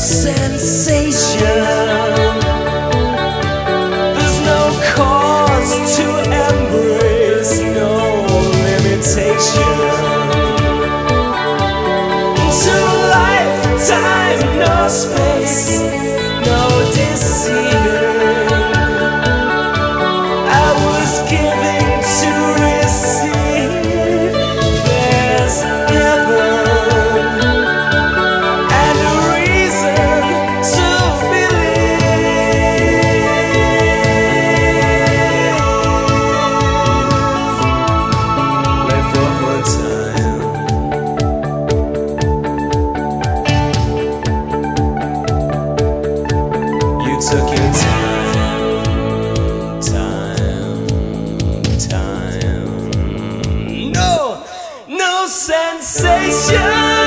no sensation. There's no cause to embrace, no limitation. To life, no space, no deceiving. No, no sensation.